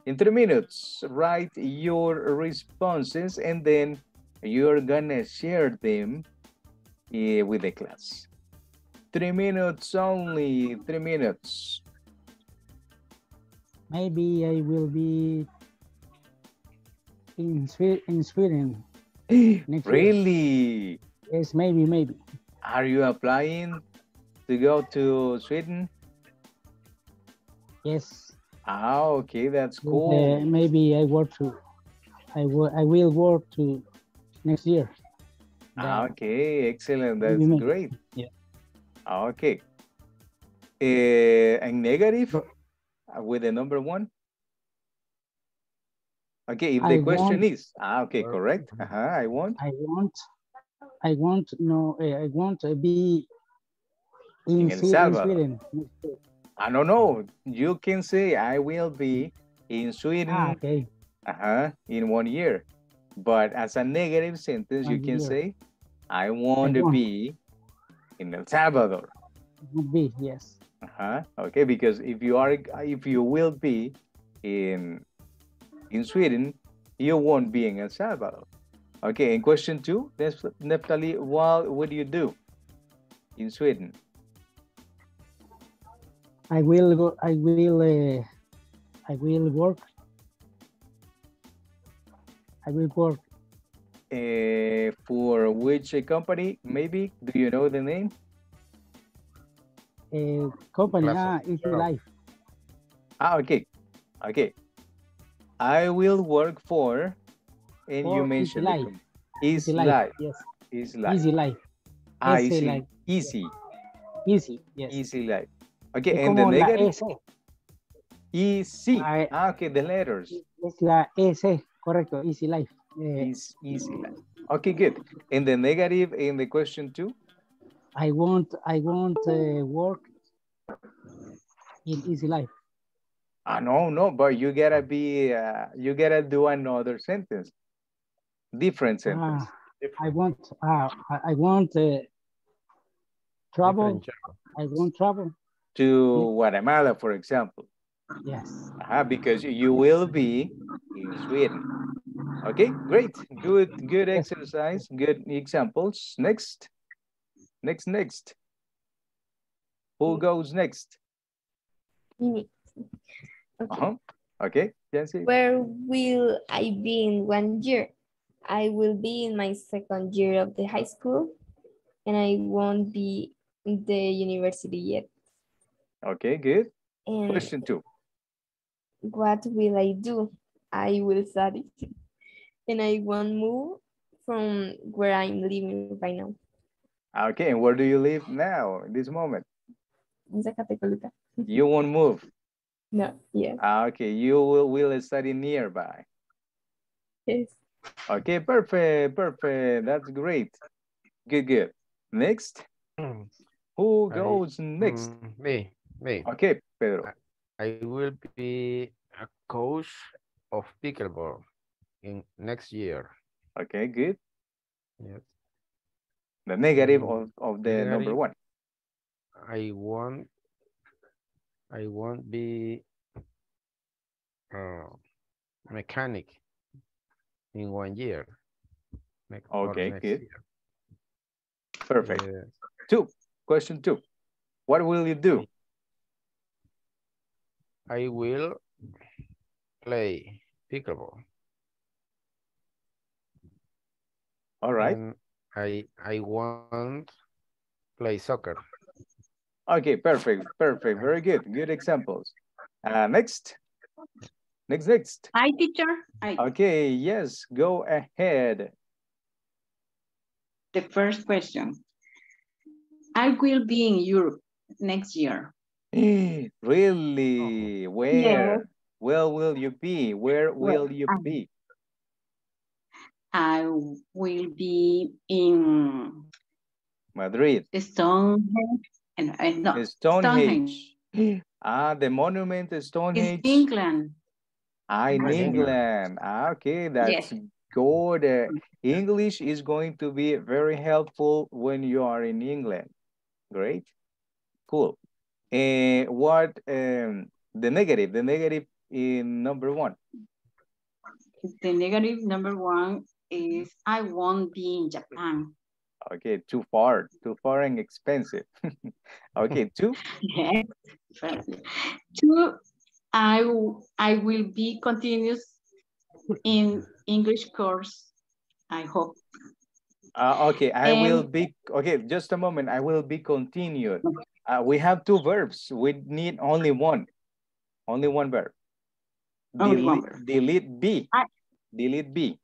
In three minutes, write your responses and then you're gonna share them eh, with the class. Three minutes only, three minutes. Maybe I will be in Sweden. In Sweden. Next year. Really? Yes, maybe, maybe. Are you applying to go to Sweden? Yes. Ah, okay, that's Uh, cool. maybe I work to. I will. I will work to next year. Ah, okay, excellent. That's great. Yeah. Ah, Okay. Eh, and negative uh, with the number one? Okay, if the I question want- is, ah, okay, correct. Uh-huh, I want. I want. I want no. uh, I want to be In, El in Salvador. Sweden. I don't know. You can say I will be in Sweden Ah, okay. uh-huh, in one year. But as a negative sentence, you can year. say I want to want. be in El Salvador. Would be, yes. Uh-huh. Okay, because if you are if you will be in in Sweden, you won't be in El Salvador. Okay, in question two, Nef- Neftali, what would you do in Sweden? I will go, I will, uh, I will work. I will work. Uh, for which uh, company? Maybe do you know the name? Uh, company, Plaza. ah, Easy Oh. Life. Ah, okay, okay. I will work for, and For you Easy mentioned the Life. com- Easy Easy life. Life, yes. Easy life. Easy Life. Ah, Easy easy, life. easy, Easy, yes. easy life. Okay, Es and the como la negative, S, easy. Ah, eh. Ah, okay, the letters. es la S, correcto, Easy Life. Eh, Is easy life. Okay, good. And the negative in the question two? I want, I want uh, work in Easy Life. Ah, no, no, but you gotta be, uh, you gotta do another sentence. Different sentence. Ah, I want, ah, I, I want uh, travel. Different job. I want travel. To Guatemala, for example. Yes. Uh, because you will be in Sweden. Okay, great. Good, good exercise, good examples. Next. Next, next. Who goes next? Me. Okay. Uh-huh. Okay, Jancy. Where will I be in one year? I will be in my second year of the high school and I won't be in the university yet. Okay, good. And Question two. what will I do? I will study and I won't move from where I'm living right now. Okay, and where do you live now, in this moment? In Zacatecoluca. You won't move. No, yes, Ah, Okay, you will, will study nearby. yes. Okay, perfect, perfect. That's great. Good, good. Next. Mm, Who I- goes next? mm, me, me. Okay, Pedro. I will be a coach of pickleball in next year. Okay, good. Yes. The negative Mm, of, of the number one. I won't I won't be uh, mechanic in one year. Or Okay, good. year. Perfect. Yes. Two. Question two. What will you do? I will play pickleball. All right. And I I won't play soccer. Okay, perfect, perfect. Very good. Good examples. Uh, next. Next, next. Hi, teacher. I, Okay, yes, go ahead. the first question. I will be in Europe next year. Really? Where? Where will you be? Where Well, will you um, be? I will be in Madrid. Stonehenge. And, uh, no, Stonehenge. Ah, the monument It's Stonehenge. England. Ah, in England. England. Ah, okay, that's Yes. good. Uh, English is going to be very helpful when you are in England. Great. Cool. And what um the negative? The negative in number one. The negative number one is I won't be in Japan. Okay, too far, too far and expensive. okay, two. Yes. Two, I, I will be continuous in English course, I hope. Uh, okay, I will be, okay, just a moment. I will be continued. Uh, we have two verbs. We need only one. Only one verb. Only one Delete, verb. delete B. I- Delete B.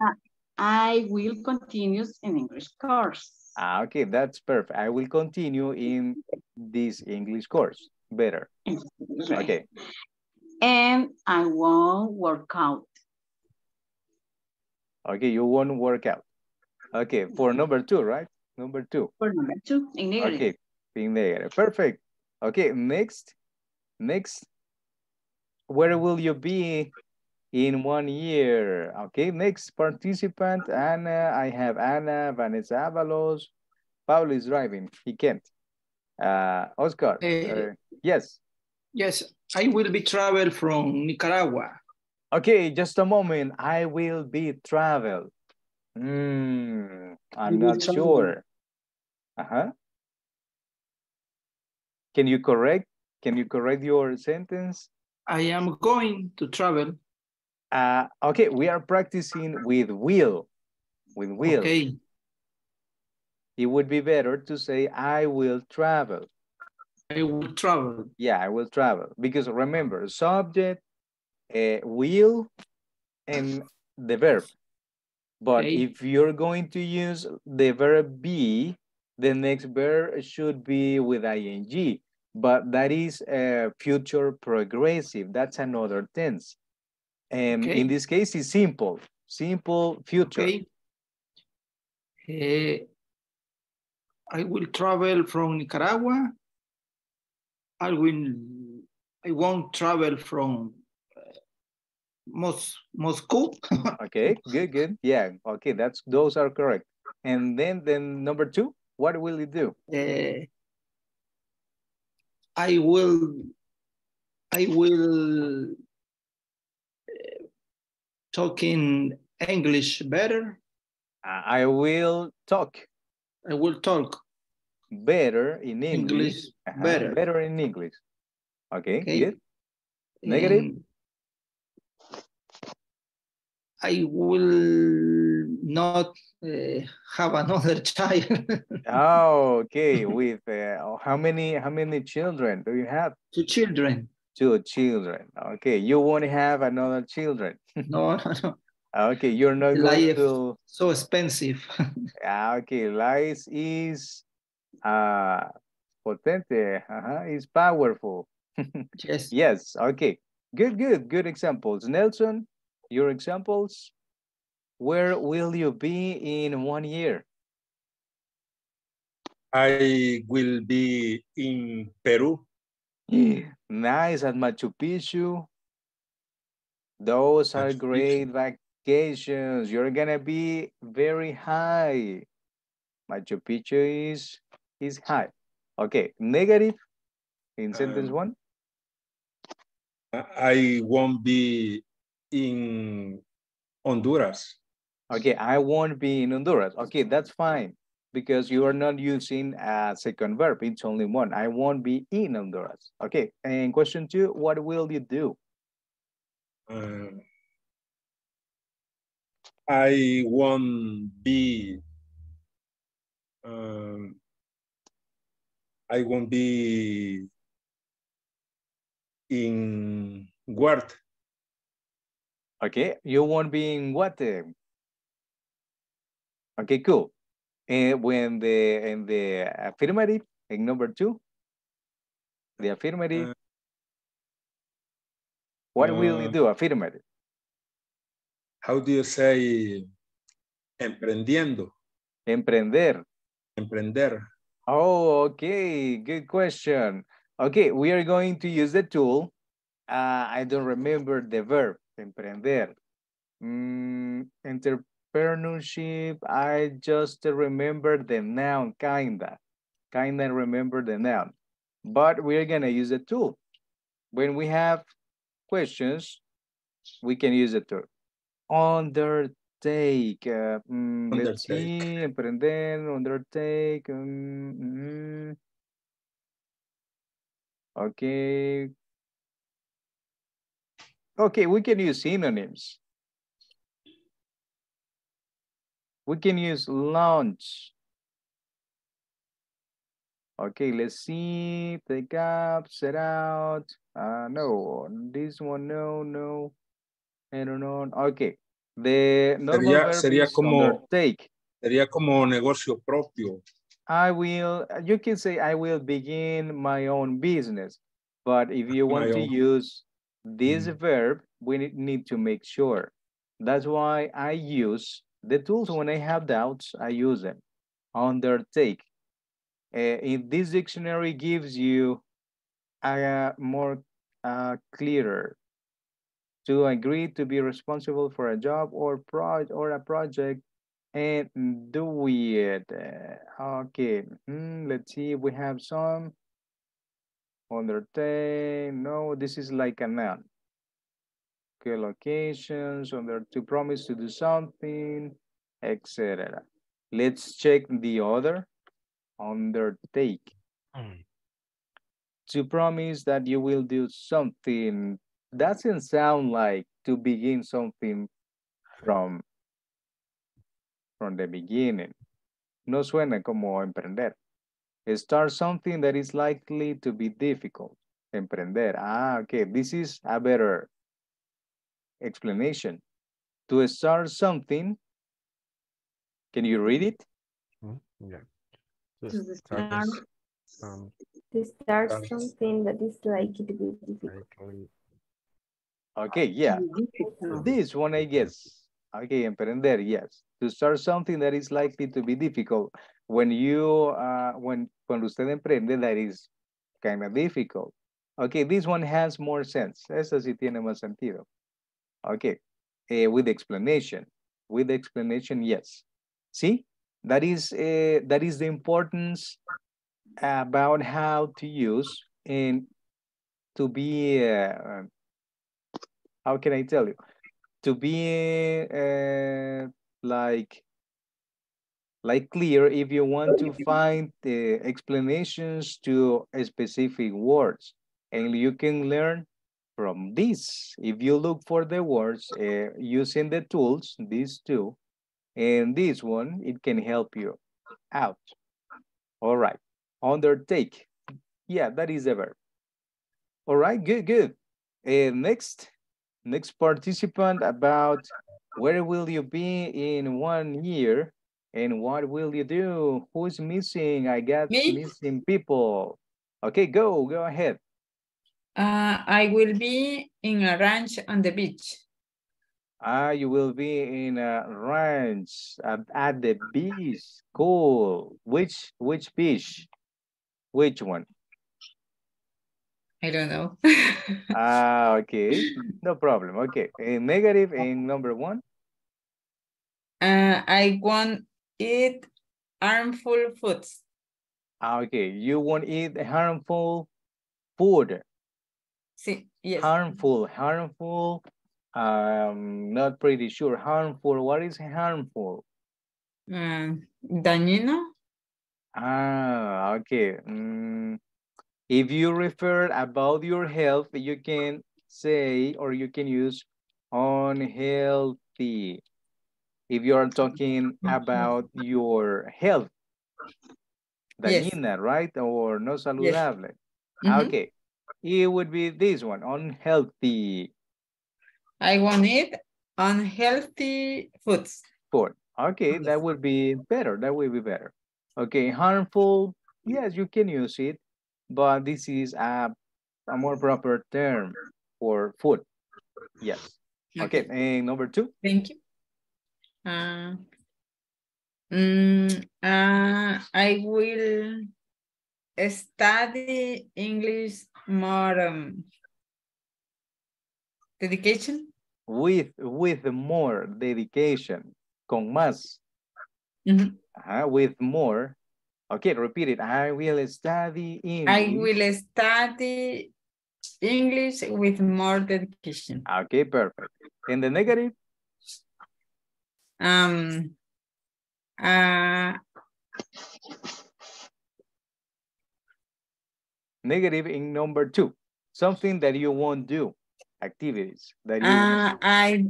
I will continue in English course. Ah, okay, that's perfect. I will continue in this English course. Better. Right. Okay. And I won't work out. Okay, you won't work out. Okay, for number two, right? Number two. For number two, in negative. Okay, being negative. Perfect. Okay, next. Next. Where will you be in one year? Okay, next participant, Anna. I have Anna, Vanessa Avalos. Pablo is driving. He can't. Uh, Oscar. Eh, uh, yes. Yes, I will be travel from Nicaragua. Okay, just a moment. I will be travel. Hmm, I'm not travel. sure. Uh-huh. Can you correct? Can you correct your sentence? I am going to travel. Uh, okay, we are practicing with will. With will. Okay, It would be better to say, I will travel. I will travel. Yeah, I will travel. Because remember, subject, uh, will, and the verb. But Okay. if you're going to use the verb be, the next verb should be with ing. But that is a future progressive. That's another tense. And Okay. in this case, it's simple. Simple future. Okay. Eh, I will travel from Nicaragua. I will. I won't travel from uh, Mos Moscow. Okay, good, good. Yeah, okay, that's those are correct. And then then number two, what will you do? Eh, I will. I will. eh, talk in English better. Uh, I will talk I will talk better in English. English better. Better in English. Okay, Okay. good. Negative? and I will not uh, have another child. Oh, okay. With uh, how many how many children do you have? Two children. Two children. Okay, you won't have another children. No, no, no. Okay, you're not going Life. to. So expensive. Ah, okay, life is uh potente. Uh-huh, is powerful. yes. Yes, okay. Good, good, good examples. Nelson, your examples. Where will you be in one year? I will be in Peru. Nice at Machu Picchu. Those are Machu great vacations. You're gonna be very high. Machu Picchu is is high. Okay, negative in sentence Um, one. I won't be in Honduras. Okay, I won't be in Honduras. Okay, that's fine because you are not using a second verb. It's only one. I won't be in Honduras. Okay, and question two, what will you do? Uh, I won't be. Um, I won't be in Guard. Okay, you won't be in what? eh? Okay, cool. And when the in the affirmative, in number two, the affirmative, Uh, what will you uh, do? Affirmative. How do you say emprendiendo? Emprender. Emprender. Oh, okay. Good question. Okay, we are going to use the tool. Uh, I don't remember the verb, emprender. Mm, entrepreneurship, I just remember the noun, kinda. Kinda remember the noun. But we're gonna use the tool. When we have questions, we can use the tool. Undertake. Uh, mm, let's see, emprender, undertake. mm, mm. Okay. Okay, we can use synonyms. We can use launch. Okay, let's see. Take up, set out. Uh, no, this one, no, no. I don't know. Okay. The normal Sería, verb sería is como, undertake. sería como negocio propio. I will, you can say I will begin my own business. But if you want My to own. use this Mm. verb, we need- to make sure. That's why I use the tools when I have doubts, I use them. Undertake. Uh, in this dictionary gives you a more uh, clearer to agree to be responsible for a job or pro or a project and do it. Uh, okay, mm, let's see. We have some undertake. No, this is like a noun. Okay, locations, under to promise to do something, etc. Let's check the other. Undertake. Hmm. To promise that you will do something doesn't sound like to begin something from from the beginning. No suena como emprender. Start something that is likely to be difficult. Emprender. Ah, okay. This is a better explanation. To start something, can you read it? Mm, Yeah. To start start. um, To start Start. something that is likely to be difficult. Okay, yeah. This one, I guess. Okay, emprender, yes. To start something that is likely to be difficult. When you, uh, when, cuando usted emprende, that is kind of difficult. Okay, this one has more sense. Esta sí tiene más sentido. Okay, eh, with explanation. With explanation, yes. See, that is, uh, that is the importance about how to use and to be, uh, how can I tell you? To be uh, like like clear if you want to find the explanations to a specific words and you can learn from this. If you look for the words uh, using the tools these two and this one it can help you out. All right. Undertake. Yeah that is a verb. All right good good. And next next participant about where will you be in one year and what will you do? Who's missing? I got Me? missing people. Okay, go, go ahead. Uh, I will be in a ranch on the beach. Ah, you will be in a ranch at, at the beach. Cool. Which which beach? Which one? I don't know. Ah, okay. No problem. Okay. In negative in number one. Uh, I won't eat harmful foods. Ah, okay. You won't eat harmful food. Sí, yes. Harmful, harmful. Um, not pretty sure. Harmful. What is harmful? Uh, dañino. Ah, okay. Mm, if you refer about your health, you can say or you can use unhealthy. If you are talking about your health, Yes. dañina, right? Or no saludable. Ah, Mhm. Okay. It would be this one, unhealthy I won't eat unhealthy foods. food. Okay, Yes. that would be better. That would be better. Okay, harmful. Yes, you can use it, but this is a, a more proper term for food. Yes. Okay, and number two. Thank you. Uh, mm, uh, I will study English more um, dedication. With with more dedication, con más. Mhm. Ajá, with more. Okay, repeat it. I will study English. I will study English with more dedication. Okay, perfect. In the negative, Um, uh, negative in number two. Something that you won't do. Activities that you uh, I,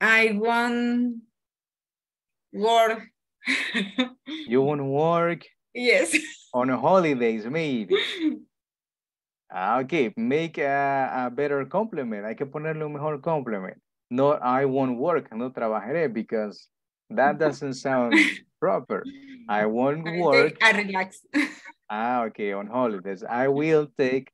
I won't work. You won't work yes. on holidays, maybe. Ah, Okay, make a, a better compliment. Hay que ponerle un mejor compliment. No, I won't work, no trabajaré, because that doesn't sound proper. I won't I work. a relax. Ah, okay, on holidays. I will take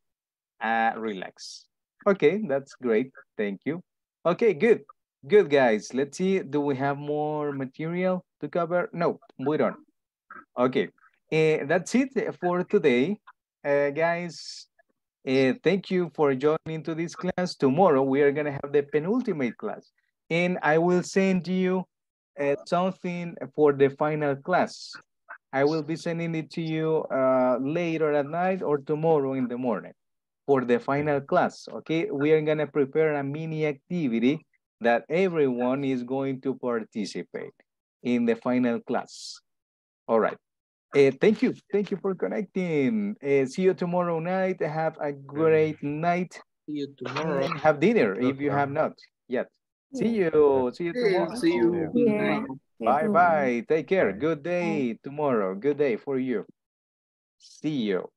a relax. Okay, that's great. Thank you. Okay, good. Good, guys. Let's see. Do we have more material to cover? No, we don't. Okay. Uh, that's it for today. Uh, guys, uh, thank you for joining to this class. Tomorrow we are gonna have the penultimate class. And I will send you something for the final class. I will be sending it to you uh, later at night or tomorrow in the morning for the final class, okay? We are gonna prepare a mini activity that everyone is going to participate in the final class. All right. Uh, thank you. Thank you for connecting. Uh, see you tomorrow night. Have a great night. See you tomorrow. And have dinner if you have not yet. See you. See you Yeah, tomorrow. see you. Yeah. Bye bye. Take care. Good day tomorrow. Good day for you. See you.